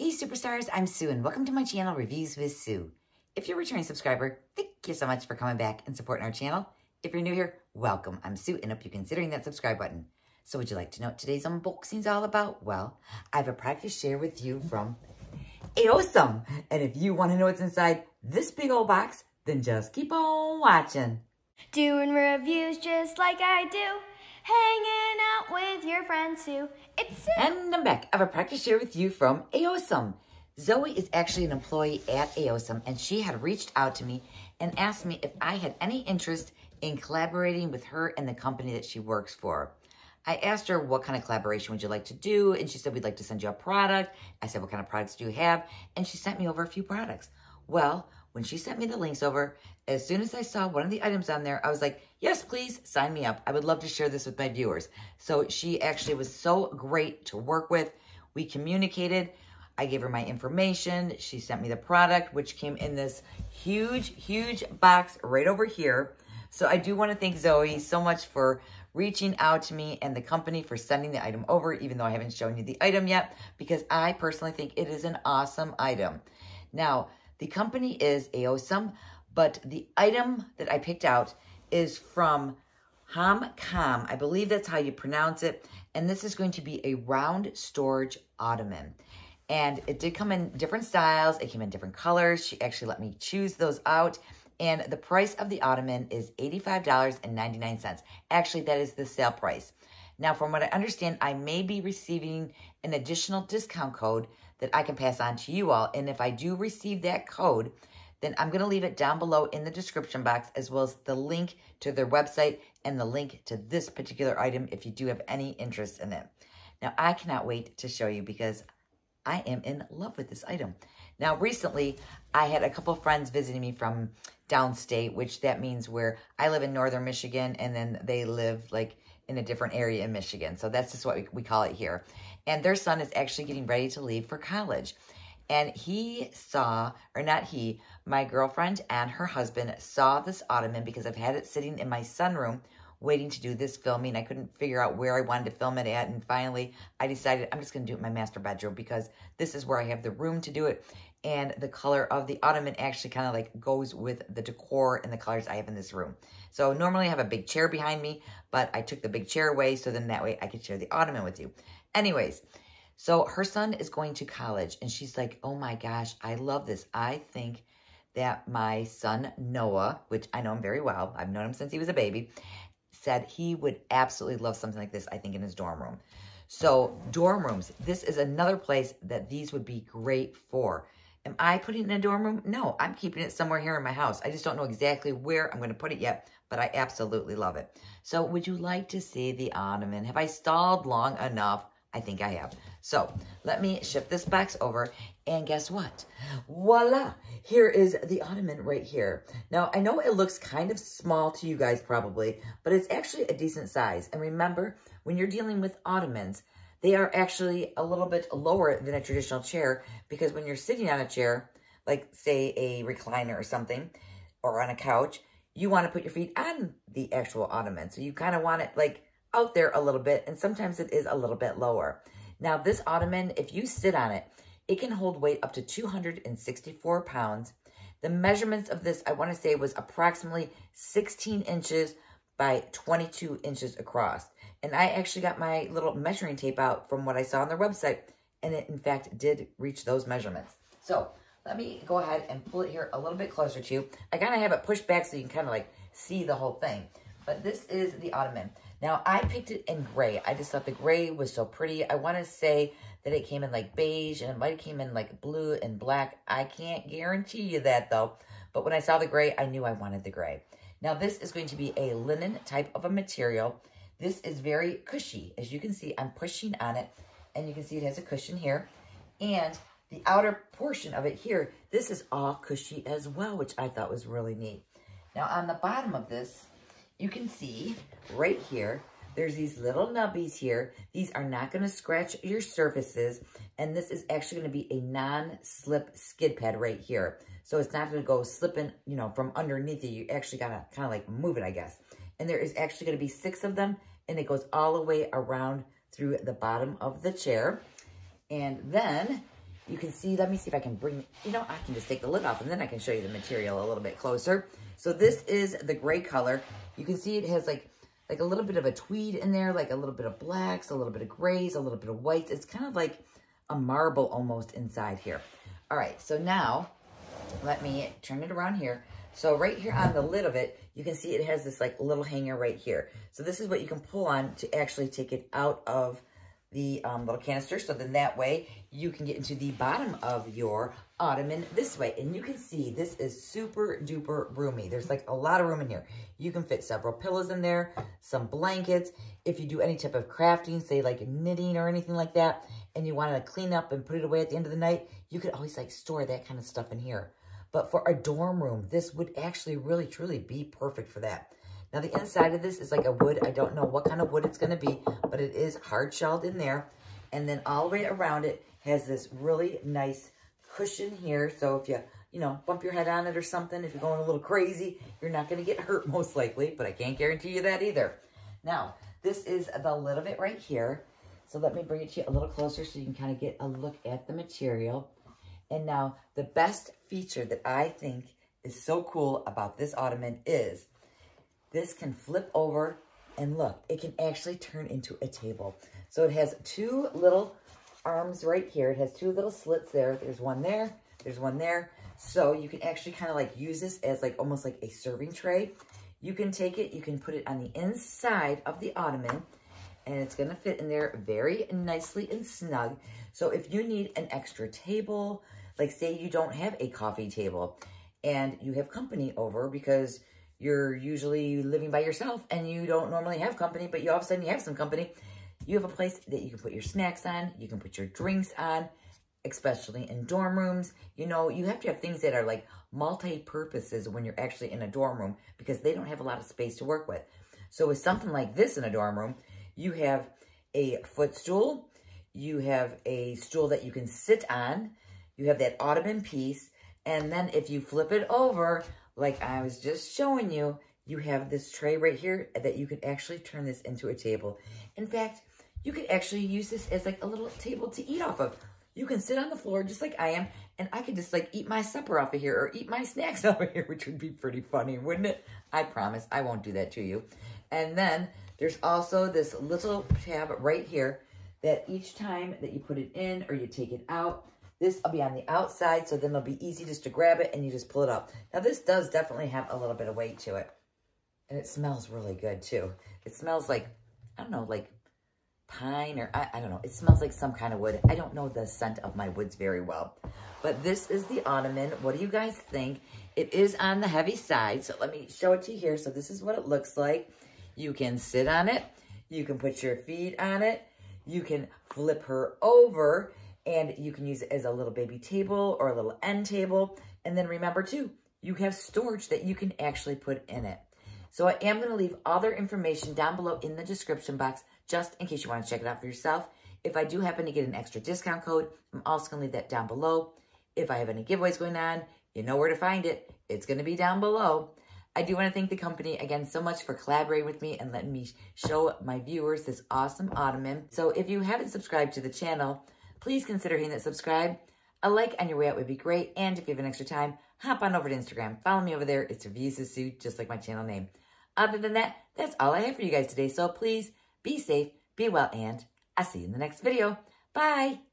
Hey superstars, I'm Sue and welcome to my channel Reviews with Sue. If you're a returning subscriber, thank you so much for coming back and supporting our channel. If you're new here, welcome. I'm Sue and hope you're considering that subscribe button. So would you like to know what today's unboxing is all about? Well, I have a product to share with you from Aosom. And if you want to know what's inside this big old box, then just keep on watching. Doing reviews just like I do. Hanging out with your too. It's Sue. And I'm back. I have a to share with you from Aosom. Zoe is actually an employee at Aosom, and she had reached out to me and asked me if I had any interest in collaborating with her and the company that she works for. I asked her, what kind of collaboration would you like to do? And she said, we'd like to send you a product. I said, what kind of products do you have? And she sent me over a few products. Well, when she sent me the links over, as soon as I saw one of the items on there, I was like, yes, please sign me up. I would love to share this with my viewers. So she actually was so great to work with. We communicated. I gave her my information. She sent me the product, which came in this huge, huge box right over here. So I do want to thank Zoe so much for reaching out to me and the company for sending the item over, even though I haven't shown you the item yet, because I personally think it is an awesome item. Now, the company is Aosom, but the item that I picked out is from HomCom. I believe that's how you pronounce it. And this is going to be a round storage ottoman. And it did come in different styles. It came in different colors. She actually let me choose those out. And the price of the ottoman is $85.99. Actually, that is the sale price. Now, from what I understand, I may be receiving an additional discount code that I can pass on to you all. And if I do receive that code, then I'm going to leave it down below in the description box, as well as the link to their website and the link to this particular item if you do have any interest in it. Now, I cannot wait to show you because I am in love with this item. Now, recently, I had a couple friends visiting me from downstate, which that means where I live in northern Michigan and then they live like in a different area in Michigan. So that's just what we, we call it here. And their son is actually getting ready to leave for college. And he saw, or not he, my girlfriend and her husband saw this ottoman because I've had it sitting in my sunroom waiting to do this filming. I couldn't figure out where I wanted to film it at. And finally, I decided I'm just going to do it in my master bedroom because this is where I have the room to do it. And the color of the ottoman actually kind of like goes with the decor and the colors I have in this room. So normally I have a big chair behind me, but I took the big chair away so then that way I could share the ottoman with you. Anyways, so her son is going to college and she's like, oh my gosh, I love this. I think that my son Noah, which I know him very well, I've known him since he was a baby, said he would absolutely love something like this, I think, in his dorm room. So dorm rooms, this is another place that these would be great for. Am I putting it in a dorm room? No, I'm keeping it somewhere here in my house. I just don't know exactly where I'm going to put it yet, but I absolutely love it. So would you like to see the ottoman? Have I stalled long enough? I think I have. So let me shift this box over and guess what? Voila! Here is the ottoman right here. Now, I know it looks kind of small to you guys probably, but it's actually a decent size. And remember, when you're dealing with ottomans, they are actually a little bit lower than a traditional chair because when you're sitting on a chair, like say a recliner or something, or on a couch, you want to put your feet on the actual ottoman. So you kind of want it like out there a little bit, and sometimes it is a little bit lower. Now, this ottoman, if you sit on it, it can hold weight up to 264 pounds. The measurements of this, I want to say, was approximately 16 inches by 22 inches across. And I actually got my little measuring tape out from what I saw on their website, and it, in fact, did reach those measurements. So, let me go ahead and pull it here a little bit closer to you. I kind of have it pushed back so you can kind of like see the whole thing. But this is the ottoman. Now, I picked it in gray. I just thought the gray was so pretty. I want to say that it came in like beige and it might have came in like blue and black. I can't guarantee you that though. But when I saw the gray, I knew I wanted the gray. Now, this is going to be a linen type of a material. This is very cushy. As you can see, I'm pushing on it and you can see it has a cushion here. And the outer portion of it here, this is all cushy as well, which I thought was really neat. Now, on the bottom of this, you can see right here, there's these little nubbies here. These are not going to scratch your surfaces. And this is actually going to be a non-slip skid pad right here. So it's not going to go slipping, you know, from underneath you. You actually got to kind of like move it, I guess. And there is actually going to be six of them. And it goes all the way around through the bottom of the chair. And then you can see, let me see if I can bring, you know, I can just take the lid off and then I can show you the material a little bit closer. So this is the gray color. You can see it has like, like a little bit of a tweed in there, like a little bit of blacks, a little bit of grays, a little bit of whites. It's kind of like a marble almost inside here. All right, so now let me turn it around here. So right here on the lid of it, you can see it has this like little hanger right here. So this is what you can pull on to actually take it out of the um, little canister. So then that way you can get into the bottom of your ottoman this way. And you can see this is super duper roomy. There's like a lot of room in here. You can fit several pillows in there, some blankets. If you do any type of crafting, say like knitting or anything like that, and you want to clean up and put it away at the end of the night, you could always like store that kind of stuff in here. But for a dorm room, this would actually really truly be perfect for that. Now the inside of this is like a wood. I don't know what kind of wood it's going to be, but it is hard shelled in there. And then all the way around it has this really nice cushion here. So if you, you know, bump your head on it or something, if you're going a little crazy, you're not going to get hurt most likely, but I can't guarantee you that either. Now, this is the lid of it right here. So let me bring it to you a little closer so you can kind of get a look at the material. And now the best feature that I think is so cool about this ottoman is this can flip over and look, it can actually turn into a table. So it has two little arms right here. It has two little slits there. There's one there, there's one there. So you can actually kind of like use this as like almost like a serving tray. You can take it, you can put it on the inside of the ottoman and it's gonna fit in there very nicely and snug. So if you need an extra table, like say you don't have a coffee table and you have company over because you're usually living by yourself and you don't normally have company, but you all of a sudden you have some company, you have a place that you can put your snacks on, you can put your drinks on, especially in dorm rooms. You know, you have to have things that are like multi-purposes when you're actually in a dorm room because they don't have a lot of space to work with. So with something like this in a dorm room, you have a footstool, you have a stool that you can sit on, you have that ottoman piece, and then if you flip it over, like I was just showing you, you have this tray right here that you could actually turn this into a table. In fact, you could actually use this as like a little table to eat off of. You can sit on the floor just like I am, and I could just like eat my supper off of here or eat my snacks off of here, which would be pretty funny, wouldn't it? I promise I won't do that to you. And then there's also this little tab right here that each time that you put it in or you take it out, this will be on the outside, so then it'll be easy just to grab it and you just pull it up. Now, this does definitely have a little bit of weight to it. And it smells really good, too. It smells like, I don't know, like pine or, I, I don't know. It smells like some kind of wood. I don't know the scent of my woods very well. But this is the ottoman. What do you guys think? It is on the heavy side, so let me show it to you here. So this is what it looks like. You can sit on it. You can put your feet on it. You can flip her over and you can use it as a little baby table or a little end table. And then remember too, you have storage that you can actually put in it. So I am going to leave all their information down below in the description box, just in case you want to check it out for yourself. If I do happen to get an extra discount code, I'm also going to leave that down below. If I have any giveaways going on, you know where to find it. It's going to be down below. I do want to thank the company again so much for collaborating with me and letting me show my viewers this awesome ottoman. So if you haven't subscribed to the channel, please consider hitting that subscribe. A like on your way out would be great. And if you have an extra time, hop on over to Instagram. Follow me over there. It's Reviews Sue, just like my channel name. Other than that, that's all I have for you guys today. So please be safe, be well, and I'll see you in the next video. Bye.